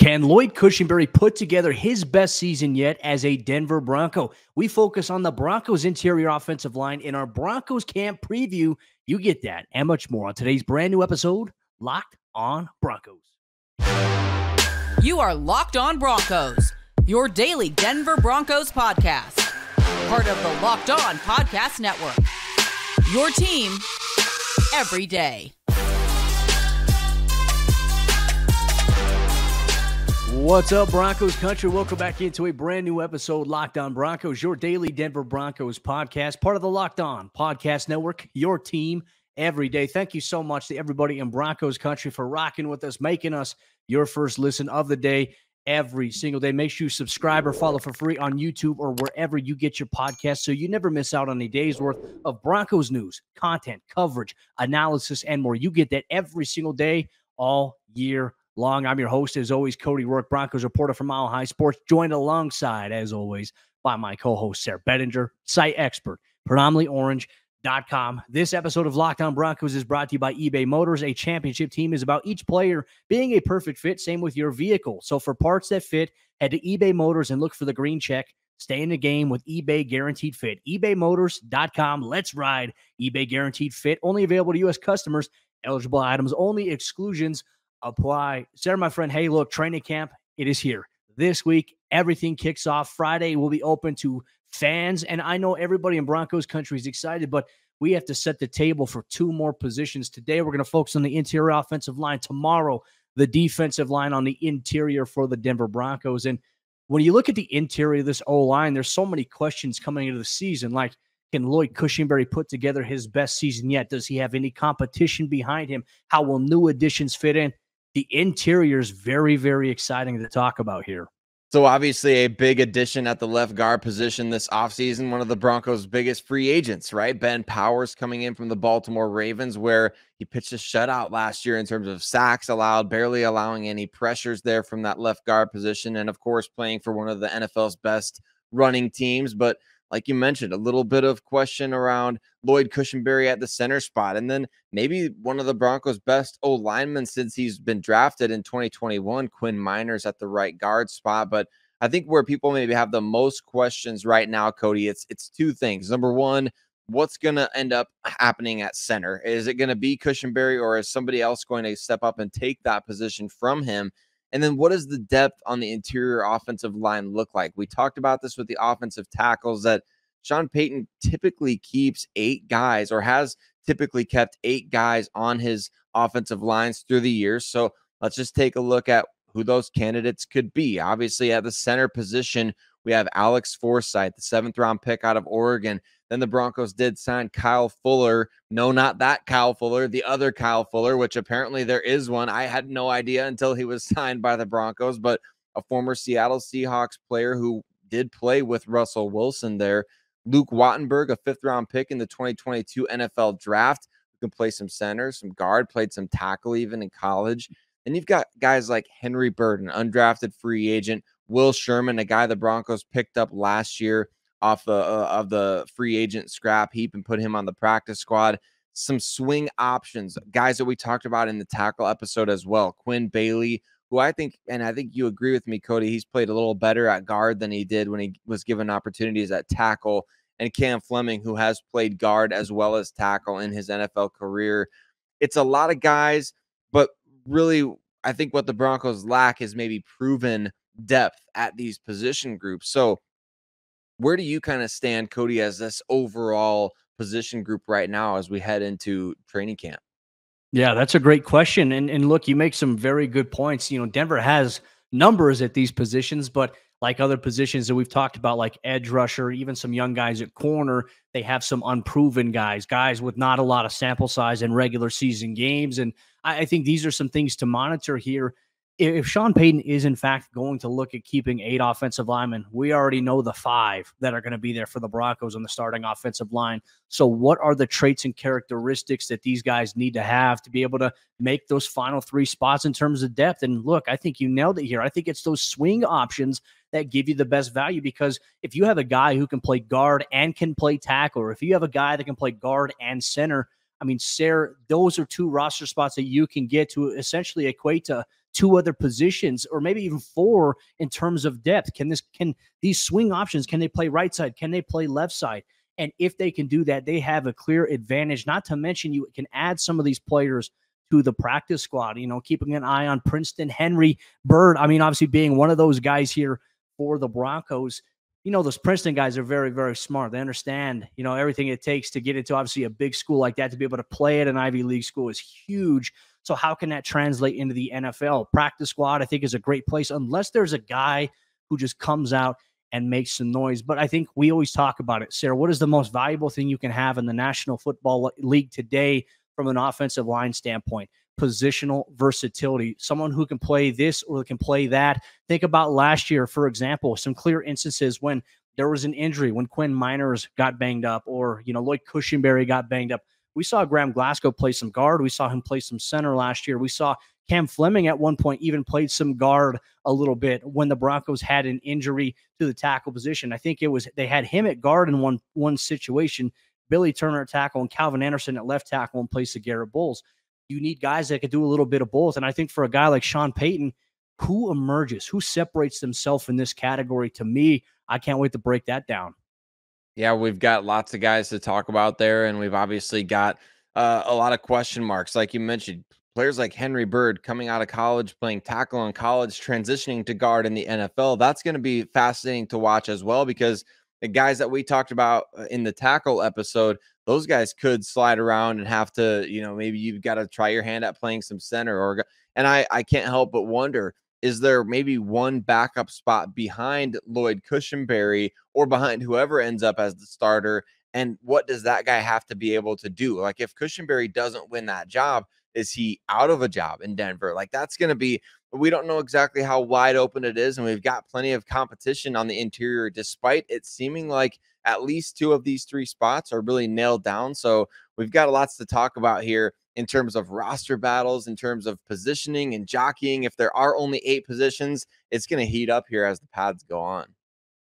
Can Lloyd Cushenberry put together his best season yet as a Denver Bronco? We focus on the Broncos' interior offensive line in our Broncos camp preview. You get that and much more on today's brand new episode, Locked on Broncos. You are Locked on Broncos, your daily Denver Broncos podcast, part of the Locked on Podcast Network. Your team every day. What's up, Broncos country? Welcome back into a brand new episode, Locked On Broncos, your daily Denver Broncos podcast, part of the Locked On Podcast Network, your team every day. Thank you so much to everybody in Broncos country for rocking with us, making us your first listen of the day every single day. Make sure you subscribe or follow for free on YouTube or wherever you get your podcast so you never miss out on a day's worth of Broncos news, content, coverage, analysis, and more. You get that every single day, all year long. I'm your host, as always, Cody Roark, Broncos reporter from Mile High Sports, joined alongside, as always, by my co host, Sayre Bedinger, site expert, predominantly orange.com. This episode of Locked On Broncos is brought to you by eBay Motors. A championship team is about each player being a perfect fit. Same with your vehicle. So for parts that fit, head to eBay Motors and look for the green check. Stay in the game with eBay Guaranteed Fit. ebaymotors.com. Let's ride. eBay Guaranteed Fit. Only available to U.S. customers. Eligible items only. Exclusions apply. Sayre, my friend, hey, look, training camp, it is here. This week, everything kicks off. Friday will be open to fans. And I know everybody in Broncos country is excited, but we have to set the table for two more positions. Today, we're going to focus on the interior offensive line. Tomorrow, the defensive line on the interior for the Denver Broncos. And when you look at the interior of this O line, there's so many questions coming into the season. Like, can Lloyd Cushenberry put together his best season yet? Does he have any competition behind him? How will new additions fit in? The interior is very, very exciting to talk about here. So obviously a big addition at the left guard position this offseason, one of the Broncos' biggest free agents, right? Ben Powers coming in from the Baltimore Ravens, where he pitched a shutout last year in terms of sacks allowed, barely allowing any pressures there from that left guard position. And of course, playing for one of the NFL's best running teams. But like you mentioned, a little bit of question around Lloyd Cushenberry at the center spot. And then maybe one of the Broncos' best O linemen since he's been drafted in 2021, Quinn Meinerz at the right guard spot. But I think where people maybe have the most questions right now, Cody, it's it's two things. Number one, what's going to end up happening at center? Is it going to be Cushenberry or is somebody else going to step up and take that position from him? And then what does the depth on the interior offensive line look like? We talked about this with the offensive tackles that Sean Payton typically keeps eight guys or has typically kept eight guys on his offensive lines through the years. So let's just take a look at who those candidates could be. Obviously, at the center position, we have Alex Forsyth, the seventh round pick out of Oregon. Then the Broncos did sign Kyle Fuller. No, not that Kyle Fuller, the other Kyle Fuller, which apparently there is one. I had no idea until he was signed by the Broncos, but a former Seattle Seahawks player who did play with Russell Wilson there. Luke Wattenberg, a fifth round pick in the 2022 NFL draft, who can play some center, some guard, played some tackle even in college. And you've got guys like Henry Byrd, an undrafted free agent, Will Sherman, a guy the Broncos picked up last year off the, uh, of the free agent scrap heap and put him on the practice squad. Some swing options, guys that we talked about in the tackle episode as well. Quinn Bailey, who I think, and I think you agree with me, Cody, he's played a little better at guard than he did when he was given opportunities at tackle. And Cam Fleming, who has played guard as well as tackle in his NFL career. It's a lot of guys, but really, I think what the Broncos lack is maybe proven depth at these position groups. So, where do you kind of stand, Cody, as this overall position group right now as we head into training camp? Yeah, that's a great question. And and look, you make some very good points. You know, Denver has numbers at these positions, but like other positions that we've talked about, like edge rusher, even some young guys at corner, they have some unproven guys, guys with not a lot of sample size in regular season games. And I, I think these are some things to monitor here if Sean Payton is in fact going to look at keeping eight offensive linemen, we already know the five that are going to be there for the Broncos on the starting offensive line. So, what are the traits and characteristics that these guys need to have to be able to make those final three spots in terms of depth? And look, I think you nailed it here. I think it's those swing options that give you the best value because if you have a guy who can play guard and can play tackle, or if you have a guy that can play guard and center, I mean, Sayre, those are two roster spots that you can get to essentially equate to two other positions or maybe even four in terms of depth? Can this can these swing options can they play right side? Can they play left side? And if they can do that, they have a clear advantage. Not to mention you can add some of these players to the practice squad, you know, keeping an eye on Princeton, Henry, Byrd. I mean, obviously being one of those guys here for the Broncos you know, those Princeton guys are very, very smart. They understand, you know, everything it takes to get into obviously a big school like that to be able to play at an Ivy League school is huge. So how can that translate into the NFL? Practice squad, I think, is a great place unless there's a guy who just comes out and makes some noise. But I think we always talk about it, Sayre. What is the most valuable thing you can have in the National Football League today from an offensive line standpoint? positional versatility, someone who can play this or can play that. Think about last year, for example, some clear instances when there was an injury, when Quinn Meinerz got banged up, or you know Lloyd Cushenberry got banged up. We saw Graham Glasgow play some guard. We saw him play some center last year. We saw Cam Fleming at one point even played some guard a little bit when the Broncos had an injury to the tackle position. I think it was they had him at guard in one one situation, Billy Turner at tackle, and Calvin Anderson at left tackle in place of Garrett Bolles you need guys that could do a little bit of both. And I think for a guy like Sean Payton, who emerges, who separates themselves in this category, to me, I can't wait to break that down. Yeah, we've got lots of guys to talk about there, and we've obviously got uh, a lot of question marks, like you mentioned. Players like Henry Byrd coming out of college, playing tackle in college, transitioning to guard in the NFL. That's going to be fascinating to watch as well because the guys that we talked about uh, in the tackle episode, those guys could slide around and have to, you know, maybe you've got to try your hand at playing some center or and I I can't help but wonder is there maybe one backup spot behind Lloyd Cushenberry or behind whoever ends up as the starter and what does that guy have to be able to do? Like if Cushenberry doesn't win that job, is he out of a job in Denver? Like that's going to be we don't know exactly how wide open it is and we've got plenty of competition on the interior despite it seeming like at least two of these three spots are really nailed down. So we've got lots to talk about here in terms of roster battles, in terms of positioning and jockeying. If there are only eight positions, it's going to heat up here as the pads go on.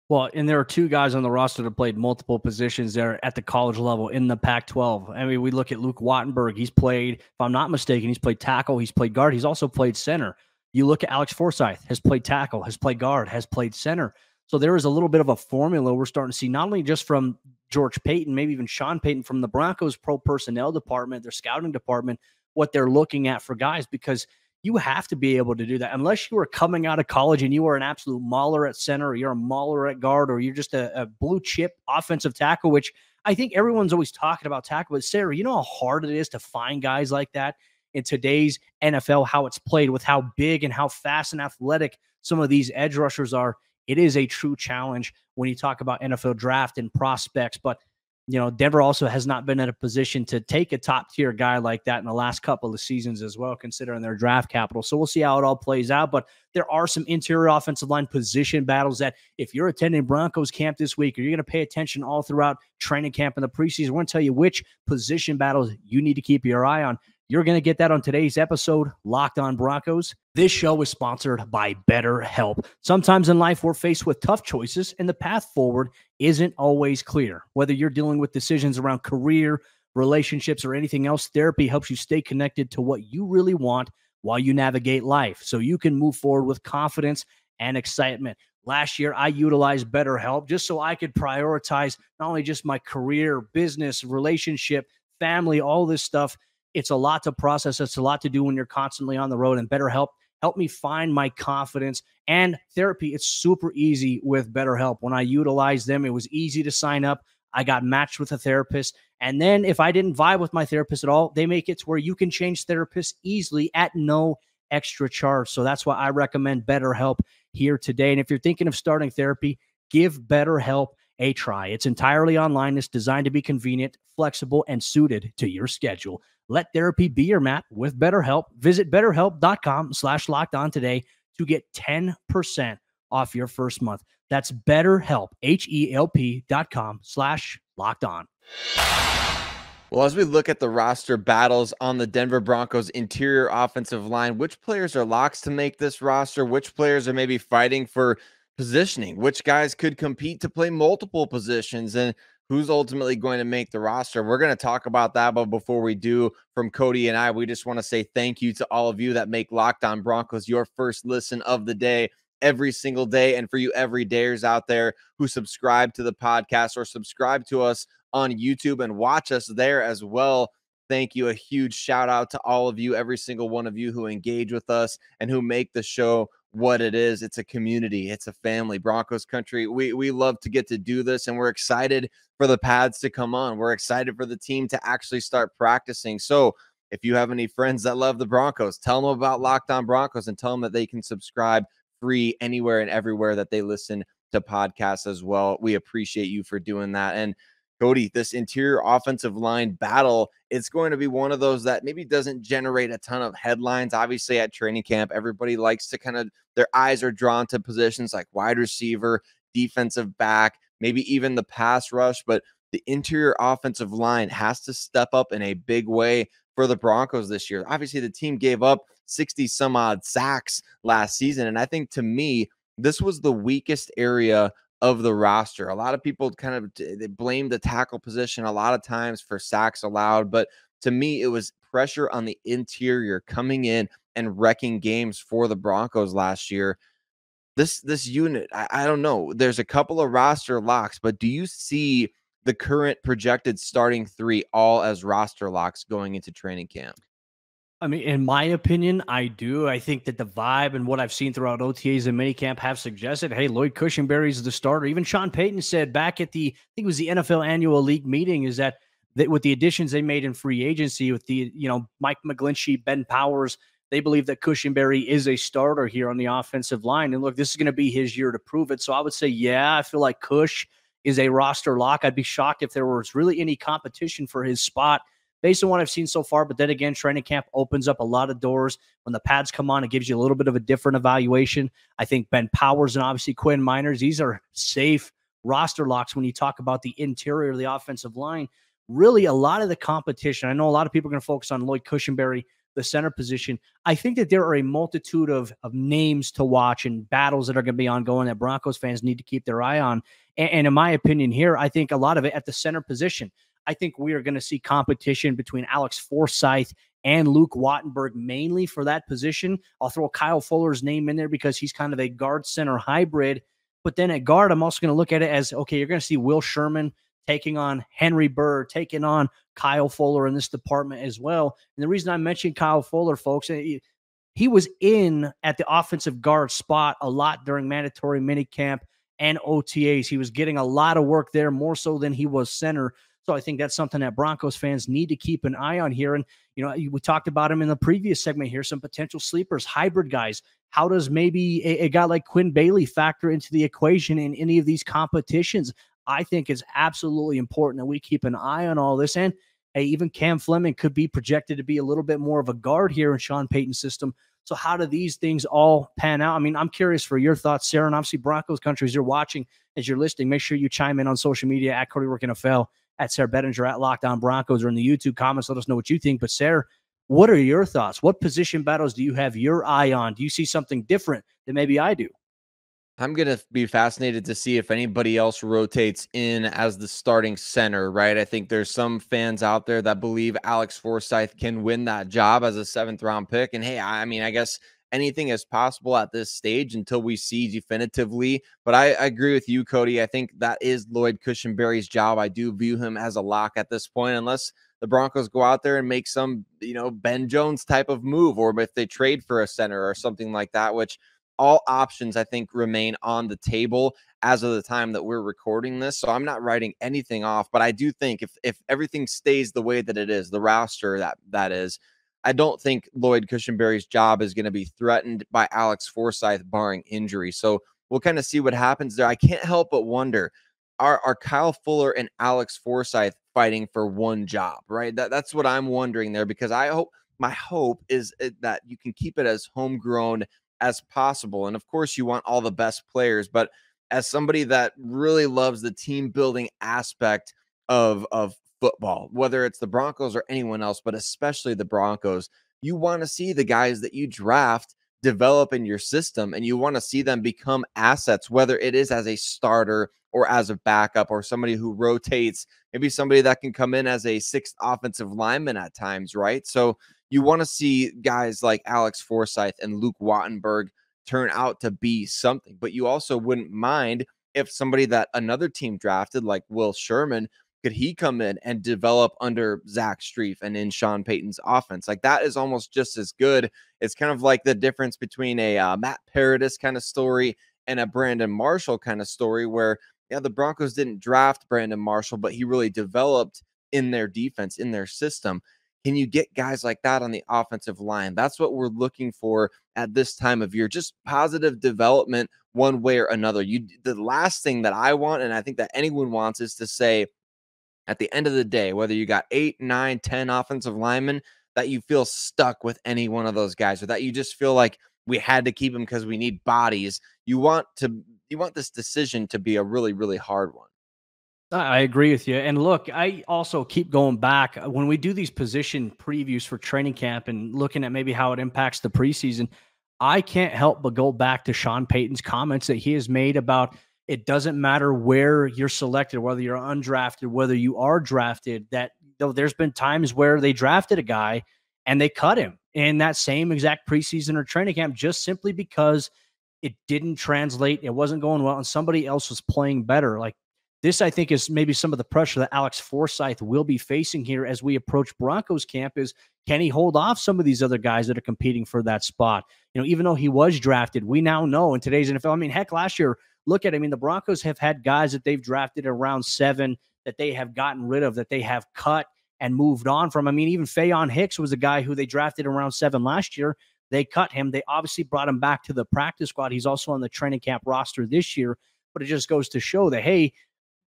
Well, and there are two guys on the roster that played multiple positions there at the college level in the Pac 12. I mean, we look at Luke Wattenberg. He's played, if I'm not mistaken, he's played tackle, he's played guard, he's also played center. You look at Alex Forsyth, has played tackle, has played guard, has played center. So there is a little bit of a formula we're starting to see, not only just from George Paton, maybe even Sean Payton from the Broncos pro personnel department, their scouting department, what they're looking at for guys, because you have to be able to do that. Unless you are coming out of college and you are an absolute mauler at center, or you're a mauler at guard, or you're just a, a blue chip offensive tackle, which I think everyone's always talking about tackle. But Sayre, you know how hard it is to find guys like that in today's NFL, how it's played with how big and how fast and athletic some of these edge rushers are it is a true challenge when you talk about NFL draft and prospects. But you know, Denver also has not been in a position to take a top tier guy like that in the last couple of seasons as well, considering their draft capital. So we'll see how it all plays out. But there are some interior offensive line position battles that if you're attending Broncos camp this week, or you're going to pay attention all throughout training camp and the preseason, we're going to tell you which position battles you need to keep your eye on. You're going to get that on today's episode, Locked On Broncos. This show is sponsored by BetterHelp. Sometimes in life, we're faced with tough choices, and the path forward isn't always clear. Whether you're dealing with decisions around career, relationships, or anything else, therapy helps you stay connected to what you really want while you navigate life so you can move forward with confidence and excitement. Last year, I utilized BetterHelp just so I could prioritize not only just my career, business, relationship, family, all this stuff it's a lot to process. It's a lot to do when you're constantly on the road. And BetterHelp help me find my confidence and therapy. It's super easy with BetterHelp. When I utilize them, it was easy to sign up. I got matched with a therapist. And then if I didn't vibe with my therapist at all, they make it to where you can change therapists easily at no extra charge. So that's why I recommend BetterHelp here today. And if you're thinking of starting therapy, give BetterHelp a try. It's entirely online. It's designed to be convenient, flexible, and suited to your schedule. Let therapy be your map with BetterHelp. Visit betterhelp.com slash locked on today to get 10% off your first month. That's betterhelp, H-E-L-P dot com slash locked on. Well, as we look at the roster battles on the Denver Broncos interior offensive line, which players are locks to make this roster? Which players are maybe fighting for positioning? Which guys could compete to play multiple positions? And who's ultimately going to make the roster. We're going to talk about that. But before we do, from Cody and I, we just want to say thank you to all of you that make Locked On Broncos your first listen of the day every single day. And for you every everydayers out there who subscribe to the podcast or subscribe to us on YouTube and watch us there as well. Thank you. A huge shout out to all of you, every single one of you who engage with us and who make the show what it is. It's a community, it's a family. Broncos country. We we love to get to do this and we're excited for the pads to come on. We're excited for the team to actually start practicing. So, if you have any friends that love the Broncos, tell them about Locked On Broncos and tell them that they can subscribe free anywhere and everywhere that they listen to podcasts as well. We appreciate you for doing that. And Cody, this interior offensive line battle, it's going to be one of those that maybe doesn't generate a ton of headlines. Obviously, at training camp, everybody likes to kind of their eyes are drawn to positions like wide receiver, defensive back, maybe even the pass rush. But the interior offensive line has to step up in a big way for the Broncos this year. Obviously, the team gave up 60 some odd sacks last season. And I think to me, this was the weakest area of the roster. A lot of people kind of they blame the tackle position a lot of times for sacks allowed, but to me it was pressure on the interior coming in and wrecking games for the Broncos last year. This this unit, I, I don't know. There's a couple of roster locks, but do you see the current projected starting three all as roster locks going into training camp? I mean, in my opinion, I do. I think that the vibe and what I've seen throughout OTAs and minicamp have suggested, hey, Lloyd Cushenberry is the starter. Even Sean Payton said back at the, I think it was the NFL annual league meeting, is that, that with the additions they made in free agency, with the, you know, Mike McGlinchey, Ben Powers, they believe that Cushenberry is a starter here on the offensive line. And look, this is going to be his year to prove it. So I would say, yeah, I feel like Cush is a roster lock. I'd be shocked if there was really any competition for his spot based on what I've seen so far. But then again, training camp opens up a lot of doors. When the pads come on, it gives you a little bit of a different evaluation. I think Ben Powers and obviously Quinn Meinerz, these are safe roster locks when you talk about the interior of the offensive line. Really, a lot of the competition. I know a lot of people are going to focus on Lloyd Cushenberry, the center position. I think that there are a multitude of, of names to watch and battles that are going to be ongoing that Broncos fans need to keep their eye on. And, and in my opinion, here, I think a lot of it at the center position. I think we are going to see competition between Alex Forsyth and Luke Wattenberg mainly for that position. I'll throw Kyle Fuller's name in there because he's kind of a guard center hybrid. But then at guard, I'm also going to look at it as okay, you're going to see Will Sherman taking on Henry Byrd, taking on Kyle Fuller in this department as well. And the reason I mentioned Kyle Fuller, folks, eh, he, he was in at the offensive guard spot a lot during mandatory minicamp and OTAs. He was getting a lot of work there, more so than he was center. So I think that's something that Broncos fans need to keep an eye on here. And, you know, we talked about him in the previous segment here, some potential sleepers, hybrid guys. How does maybe a, a guy like Quinn Bailey factor into the equation in any of these competitions? I think it's absolutely important that we keep an eye on all this. And hey, even Cam Fleming could be projected to be a little bit more of a guard here in Sean Payton's system. So how do these things all pan out? I mean, I'm curious for your thoughts, Sayre, and obviously Broncos country as you're watching, as you're listening. Make sure you chime in on social media at Cody Roark NFL at Sayre Bedinger at Locked On Broncos or in the YouTube comments. Let us know what you think. But Sayre, what are your thoughts? What position battles do you have your eye on? Do you see something different than maybe I do? I'm going to be fascinated to see if anybody else rotates in as the starting center, right? I think there's some fans out there that believe Alex Forsyth can win that job as a seventh round pick. And hey, I mean, I guess anything is possible at this stage until we see definitively. But I, I, agree with you, Cody. I think that is Lloyd Cushenberry's job. I do view him as a lock at this point, unless the Broncos go out there and make some, you know, Ben Jones type of move, or if they trade for a center or something like that, which all options I think remain on the table as of the time that we're recording this. So I'm not writing anything off, but I do think if if everything stays the way that it is, the roster that that is, I don't think Lloyd Cushenberry's job is going to be threatened by Alex Forsyth, barring injury. So we'll kind of see what happens there. I can't help but wonder are, are Kyle Fuller and Alex Forsyth fighting for one job, right? That, that's what I'm wondering there because I hope my hope is eh, that you can keep it as homegrown as possible. And of course, you want all the best players, but as somebody that really loves the team building aspect of, of football, whether it's the Broncos or anyone else, but especially the Broncos. You want to see the guys that you draft develop in your system and you want to see them become assets, whether it is as a starter or as a backup or somebody who rotates, maybe somebody that can come in as a sixth offensive lineman at times, right? So you want to see guys like Alex Forsyth and Luke Wattenberg turn out to be something, but you also wouldn't mind if somebody that another team drafted, like Will Sherman, could he come in and develop under Zach Strief and in Sean Payton's offense? Like that is almost just as good. It's kind of like the difference between a uh, Matt Paradis kind of story and a Brandon Marshall kind of story, where yeah, the Broncos didn't draft Brandon Marshall, but he really developed in their defense, in their system. Can you get guys like that on the offensive line? That's what we're looking for at this time of year. Just positive development one way or another. You the last thing that I want and I think that anyone wants is to say at the end of the day, whether you got eight, nine, ten offensive linemen, that you feel stuck with any one of those guys, or that you just feel like we had to keep them because we need bodies. You want to you want this decision to be a really, really hard one. I agree with you. And look, I also keep going back uh, when we do these position previews for training camp and looking at maybe how it impacts the preseason. I can't help but go back to Sean Payton's comments that he has made about it doesn't matter where you're selected, whether you're undrafted, whether you are drafted, that though there's been times where they drafted a guy and they cut him in that same exact preseason or training camp just simply because it didn't translate. It wasn't going well, and somebody else was playing better. Like this, I think, is maybe some of the pressure that Alex Forsyth will be facing here as we approach Broncos camp. Is can he hold off some of these other guys that are competing for that spot? You know, even though he was drafted, we now know in today's NFL. I mean, heck, last year look at, I mean, the Broncos have had guys that they've drafted around seven that they have gotten rid of, that they have cut and moved on from. I mean, even Faion Hicks was a guy who they drafted around seven last year. They cut him. They obviously brought him back to the practice squad. He's also on the training camp roster this year. But it just goes to show that, hey,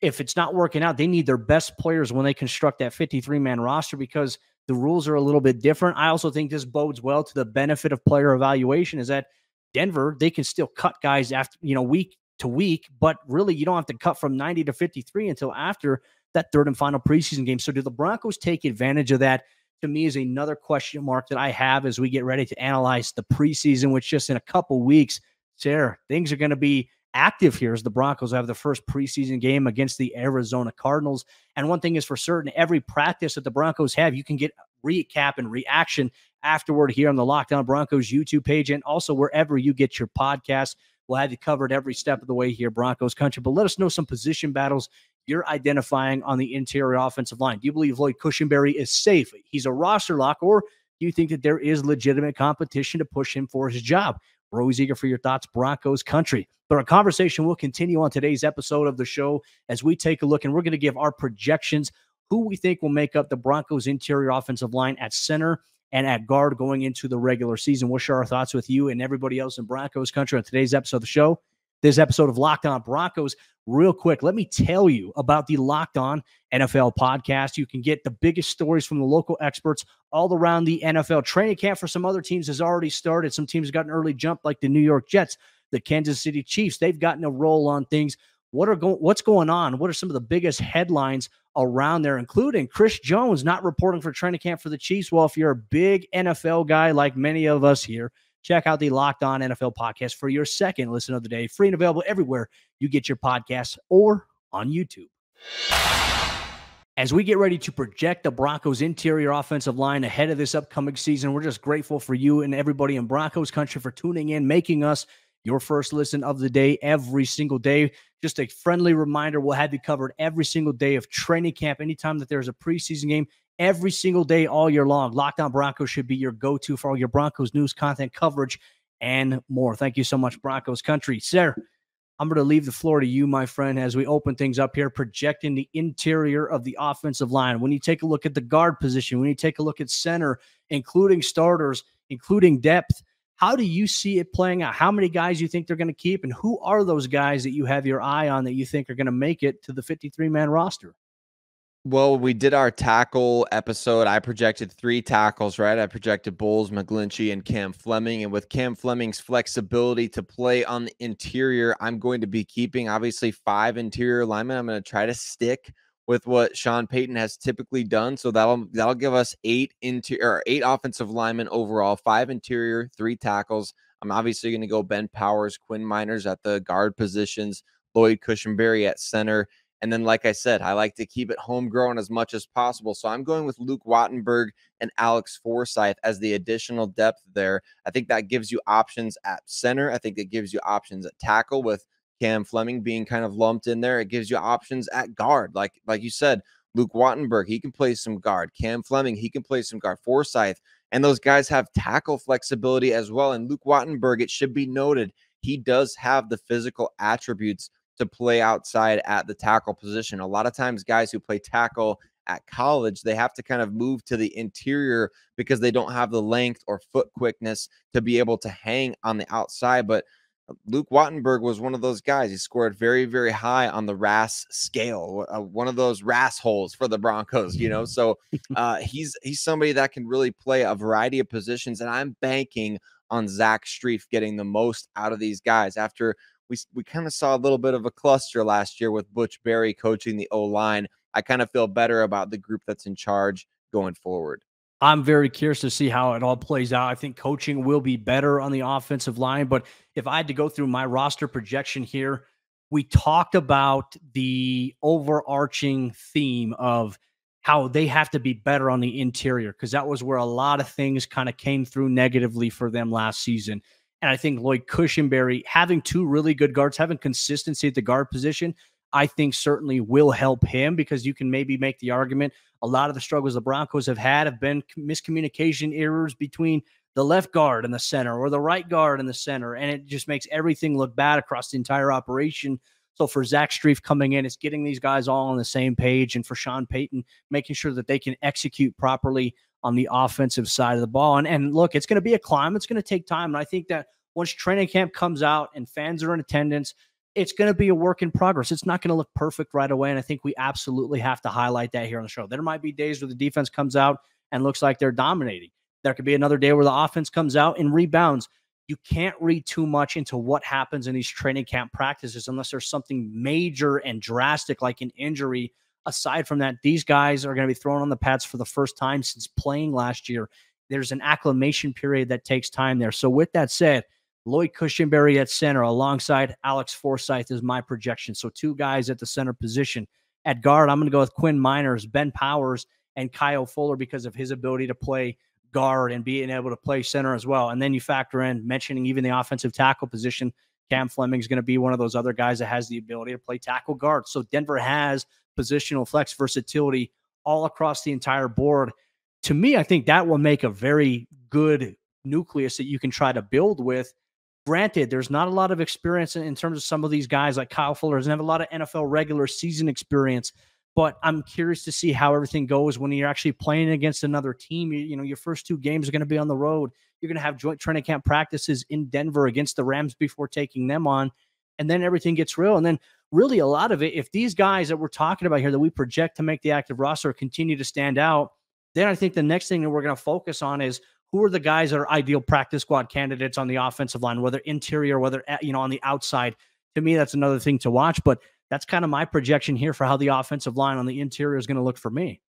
if it's not working out, they need their best players when they construct that 53 man roster because the rules are a little bit different. I also think this bodes well to the benefit of player evaluation is that Denver, they can still cut guys after, you know, week to week, but really you don't have to cut from 90 to 53 until after that third and final preseason game. So do the Broncos take advantage of that? To me, is another question mark that I have as we get ready to analyze the preseason, which just in a couple weeks, Sayre, things are going to be active here as the Broncos have the first preseason game against the Arizona Cardinals. And one thing is for certain, every practice that the Broncos have, you can get recap and reaction afterward here on the Locked On Broncos YouTube page and also wherever you get your podcasts. We'll have you covered every step of the way here, Broncos country. But let us know some position battles you're identifying on the interior offensive line. Do you believe Lloyd Cushenberry is safe? He's a roster lock, or do you think that there is legitimate competition to push him for his job? We're always eager for your thoughts, Broncos country. But our conversation will continue on today's episode of the show as we take a look and we're going to give our projections who we think will make up the Broncos interior offensive line at center and at guard going into the regular season. We'll share our thoughts with you and everybody else in Broncos country on today's episode of the show. This episode of Locked On Broncos. Real quick, let me tell you about the Locked On NFL podcast. You can get the biggest stories from the local experts all around the NFL. Training camp for some other teams has already started. Some teams got an early jump, like the New York Jets, the Kansas City Chiefs. They've gotten a roll on things. What are going? What's going on? What are some of the biggest headlines around there, including Chris Jones not reporting for training camp for the Chiefs. Well, if you're a big NFL guy like many of us here, check out the Locked On NFL podcast for your second listen of the day, free and available everywhere you get your podcasts or on YouTube. As we get ready to project the Broncos' interior offensive line ahead of this upcoming season, we're just grateful for you and everybody in Broncos country for tuning in, making us your first listen of the day every single day. Just a friendly reminder we'll have you covered every single day of training camp. Anytime that there's a preseason game, every single day, all year long. Locked On Broncos should be your go to for all your Broncos news, content, coverage, and more. Thank you so much, Broncos country. Sayre, I'm going to leave the floor to you, my friend, as we open things up here, projecting the interior of the offensive line. When you take a look at the guard position, when you take a look at center, including starters, including depth, how do you see it playing out? How many guys you think they're going to keep, and who are those guys that you have your eye on that you think are going to make it to the 53 man roster? Well, we did our tackle episode. I projected three tackles, right? I projected Bolles, McGlinchey, and Cam Fleming. And with Cam Fleming's flexibility to play on the interior, I'm going to be keeping obviously five interior linemen. I'm going to try to stick with what Sean Payton has typically done. So that'll that'll give us eight interior or eight offensive linemen overall, five interior, three tackles. I'm obviously going to go Ben Powers, Quinn Meinerz at the guard positions, Lloyd Cushenberry at center. And then, like I said, I like to keep it homegrown as much as possible. So I'm going with Luke Wattenberg and Alex Forsyth as the additional depth there. I think that gives you options at center. I think it gives you options at tackle with Cam Fleming being kind of lumped in there. It gives you options at guard. Like, like you said, Luke Wattenberg, he can play some guard. Cam Fleming, he can play some guard. Forsyth, and those guys have tackle flexibility as well. And Luke Wattenberg, it should be noted, he does have the physical attributes to play outside at the tackle position. A lot of times, guys who play tackle at college, they have to kind of move to the interior because they don't have the length or foot quickness to be able to hang on the outside. But Luke Wattenberg was one of those guys. He scored very, very high on the RAS scale, uh, one of those RAS holes for the Broncos. You know, so uh, he's he's somebody that can really play a variety of positions, and I'm banking on Zach Strief getting the most out of these guys. After we we kind of saw a little bit of a cluster last year with Butch Barry coaching the O line, I kind of feel better about the group that's in charge going forward. I'm very curious to see how it all plays out. I think coaching will be better on the offensive line, but if I had to go through my roster projection here, we talked about the overarching theme of how they have to be better on the interior because that was where a lot of things kind of came through negatively for them last season. And I think Lloyd Cushenberry having two really good guards, having consistency at the guard position, I think certainly will help him because you can maybe make the argument a lot of the struggles the Broncos have had have been miscommunication errors between the left guard and the center or the right guard and the center. And it just makes everything look bad across the entire operation. So for Zach Strief coming in, it's getting these guys all on the same page. And for Sean Payton, making sure that they can execute properly on the offensive side of the ball. And, and look, it's going to be a climb. It's going to take time. And I think that once training camp comes out and fans are in attendance, it's going to be a work in progress. It's not going to look perfect right away. And I think we absolutely have to highlight that here on the show. There might be days where the defense comes out and looks like they're dominating. There could be another day where the offense comes out and rebounds. You can't read too much into what happens in these training camp practices unless there's something major and drastic like an injury. Aside from that, these guys are going to be thrown on the pads for the first time since playing last year. There's an acclimation period that takes time there. So, with that said, Lloyd Cushenberry at center alongside Alex Forsyth is my projection. So two guys at the center position. At guard, I'm going to go with Quinn Meinerz, Ben Powers, and Kyle Fuller because of his ability to play guard and being able to play center as well. And then you factor in mentioning even the offensive tackle position. Cam Fleming is going to be one of those other guys that has the ability to play tackle guard. So Denver has positional flex versatility all across the entire board. To me, I think that will make a very good nucleus that you can try to build with Granted, there's not a lot of experience in, in terms of some of these guys like Kyle Fuller doesn't have a lot of NFL regular season experience, but I'm curious to see how everything goes when you're actually playing against another team. You, you know, your first two games are going to be on the road. You're going to have joint training camp practices in Denver against the Rams before taking them on, and then everything gets real. And then really a lot of it, if these guys that we're talking about here that we project to make the active roster continue to stand out, then I think the next thing that we're going to focus on is who are the guys that are ideal practice squad candidates on the offensive line, whether interior, whether you know on the outside. To me, that's another thing to watch. But that's kind of my projection here for how the offensive line on the interior is going to look for me.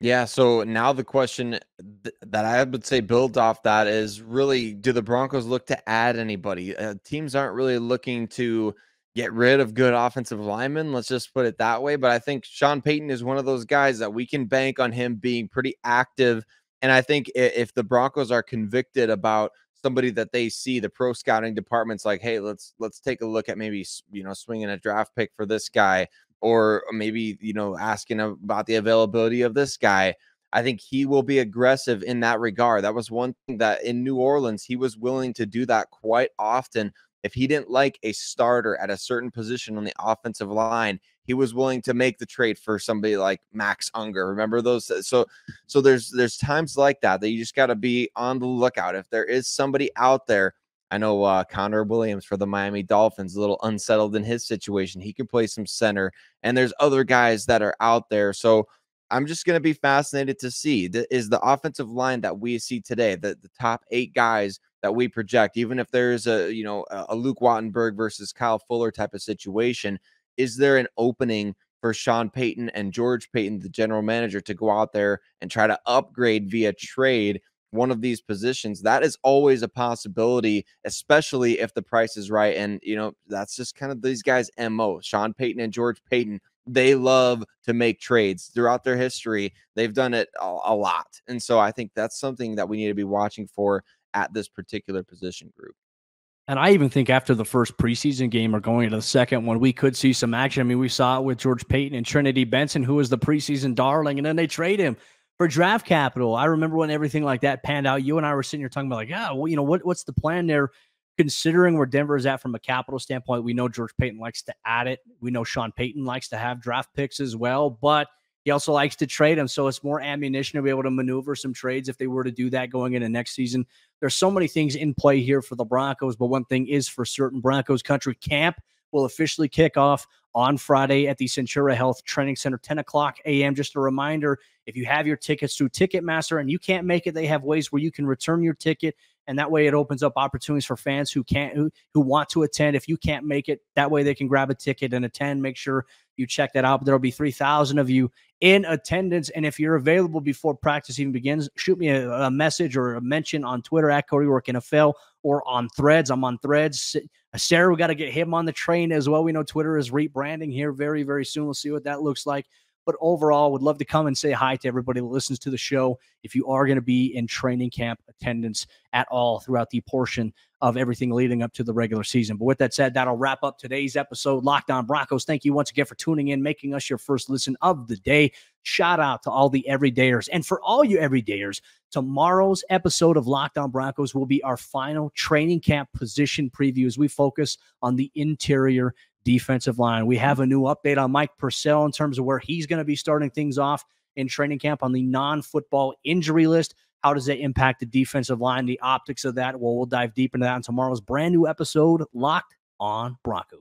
Yeah. So now the question th- that I would say build off that is really do the Broncos look to add anybody? Uh, teams aren't really looking to get rid of good offensive linemen. Let's just put it that way. But I think Sean Payton is one of those guys that we can bank on him being pretty active and I think if the Broncos are convicted about somebody that they see, the pro scouting department's like, hey, let's let's take a look at maybe you know swinging a draft pick for this guy, or maybe you know asking about the availability of this guy. I think he will be aggressive in that regard. That was one thing that in New Orleans he was willing to do that quite often. If he didn't like a starter at a certain position on the offensive line, he was willing to make the trade for somebody like Max Unger. Remember those? Uh, so, so there's there's times like that that you just got to be on the lookout. If there is somebody out there, I know uh, Connor Williams for the Miami Dolphins, a little unsettled in his situation. He can play some center, and there's other guys that are out there. So. I'm just going to be fascinated to see is the offensive line that we see today, the, the top eight guys that we project, even if there's a you know a Luke Wattenberg versus Kyle Fuller type of situation, is there an opening for Sean Payton and George Paton, the general manager, to go out there and try to upgrade via trade one of these positions, that is always a possibility, especially if the price is right. And, you know, that's just kind of these guys' MO. Sean Payton and George Paton, they love to make trades throughout their history. They've done it a, a lot. And so I think that's something that we need to be watching for at this particular position group. And I even think after the first preseason game or going into the second one, we could see some action. I mean, we saw it with George Paton and Trinity Benson, who was the preseason darling, and then they trade him for draft capital. I remember when everything like that panned out. You and I were sitting here talking about like, yeah, well, you know, what what's the plan there? Considering where Denver is at from a capital standpoint, we know George Paton likes to add it. We know Sean Payton likes to have draft picks as well, but he also likes to trade them. So it's more ammunition to be able to maneuver some trades if they were to do that going into next season. There's so many things in play here for the Broncos, but one thing is for certain Broncos country camp will officially kick off on Friday at the Centura Health Training Center, 10 o'clock a.m. Just a reminder if you have your tickets through Ticketmaster and you can't make it, they have ways where you can return your ticket. And that way it opens up opportunities for fans who can't who, who want to attend. If you can't make it, that way they can grab a ticket and attend. Make sure you check that out. But there'll be 3,000 of you in attendance. And if you're available before practice even begins, shoot me a, a message or a mention on Twitter at Cody Roark NFL or on threads. I'm on threads. Uh, Sayre, we got to get him on the train as well. We know Twitter is rebranding here very, very soon. We'll see what that looks like. But overall, would love to come and say hi to everybody that listens to the show. If you are going to be in training camp attendance at all throughout the portion of everything leading up to the regular season. But with that said, that'll wrap up today's episode. Locked On Broncos. Thank you once again for tuning in, making us your first listen of the day. Shout out to all the everydayers. And for all you everydayers, tomorrow's episode of Locked On Broncos will be our final training camp position preview as we focus on the interior defensive line. We have a new update on Mike Purcell in terms of where he's going to be starting things off in training camp on the non football injury list. How does that impact the defensive line, the optics of that? Well, we'll dive deep into that in tomorrow's brand new episode, Locked on Broncos.